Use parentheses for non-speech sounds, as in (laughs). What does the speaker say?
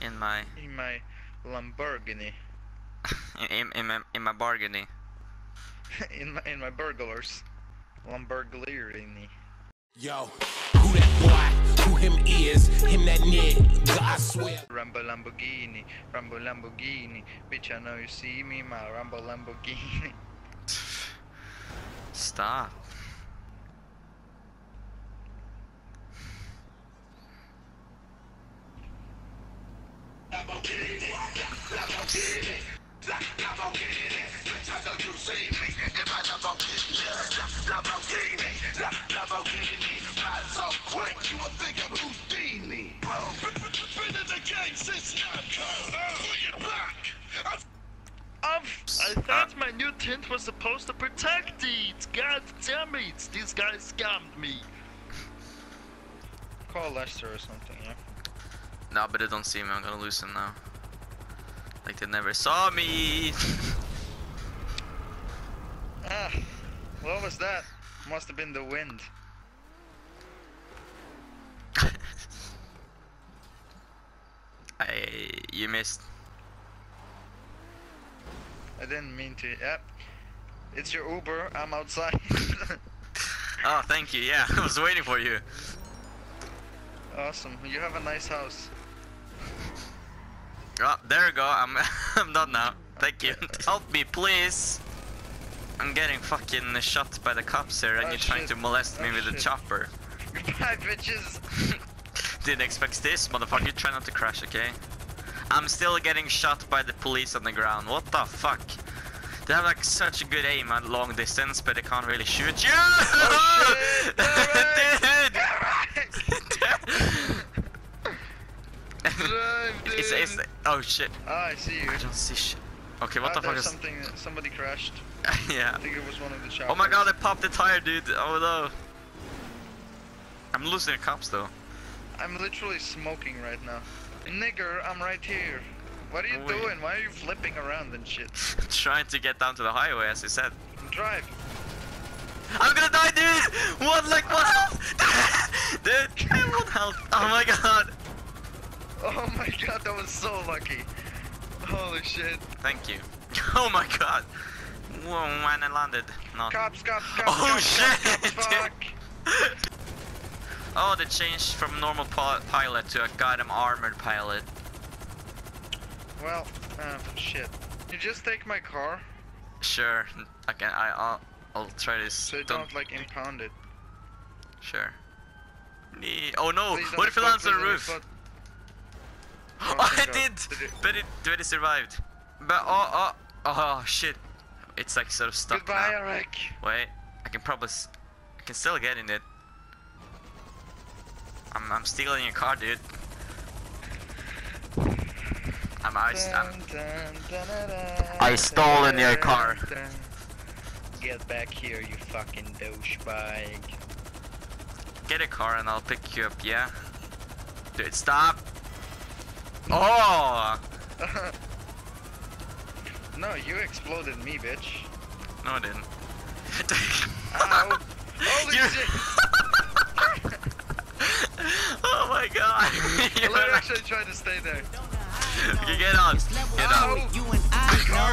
in my In my Lamborghini. (laughs) in, in, my in my bargaining. (laughs) in my in my burglars. Lamborghini. Yo, who that boy? Who him is? Him that nigga, I swear. Rambo Lamborghini, Rambo Lamborghini. Bitch, I know you see me, my Rambo Lamborghini. (laughs) Stop. Was supposed to protect it. God damn it! These guys scammed me. Call Lester or something, yeah. No, but they don't see me. I'm gonna lose them now. Like they never saw me. (laughs) Ah, what was that? Must have been the wind. (laughs) I you missed. I didn't mean to. Yep. It's your Uber. I'm outside. (laughs) Oh, thank you. Yeah, I was waiting for you. awesome. You have a nice house. Oh, there you go. I'm (laughs) I'm done now. Thank you. Help me, please. I'm getting fucking shot by the cops here, and Oh, you're trying shit. to molest me Oh, with a shit. chopper. (laughs) Goodbye, bitches. (laughs) Didn't expect this, motherfucker. You try not to crash, okay? I'm still getting shot by the police on the ground. What the fuck? They have like such a good aim at long distance, but they can't really shoot you. Oh, Dude. It's, it's, oh shit. Ah, I see you. I don't see shit. Okay, what Ah, the fuck is... something. Somebody crashed. (laughs) yeah. I think it was one of the choppers. Oh my god, I popped the tire, dude. Oh no. I'm losing the cops though. I'm literally smoking right now. Nigger, I'm right here. What are you Oh, doing? Why are you flipping around and shit? (laughs) Trying to get down to the highway, as you said. Drive. I'm gonna die, dude! One, like, one health! (laughs) dude, I have one health. Oh my god. (laughs) Oh my god, that was so lucky. Holy shit. Thank you. (laughs) Oh my god. Whoa, when I landed. Not. Cops, cops, cops, Oh, cops, shit, cops, fuck. (laughs) Oh, they changed from normal pilot to a goddamn armored pilot. Well, uh, shit. You just take my car, Sure. I can. I. I'll. I'll try this. so you don't, like impound it. Sure. Nee- Oh no! What if it lands on the don't roof? Explode. Oh, Oh, I did! God. Did But it, but it survived. But oh, oh, oh, shit! It's like sort of stuck Goodbye, now. Eric. Wait, I can probably, s- I can still get in it. I'm, I'm stealing your car, dude. I'm, I, I'm, I stolen your car. dun, dun. Get back here, you fucking douchebag. get a car and I'll pick you up. Yeah. Dude, stop. Oh! (laughs) no, you exploded me, bitch. No, I didn't. Ow. Holy You- shit! (laughs) oh my god! I (laughs) You're literally right. actually tried to stay there. Okay, get on. Get on. Ow. You and I know,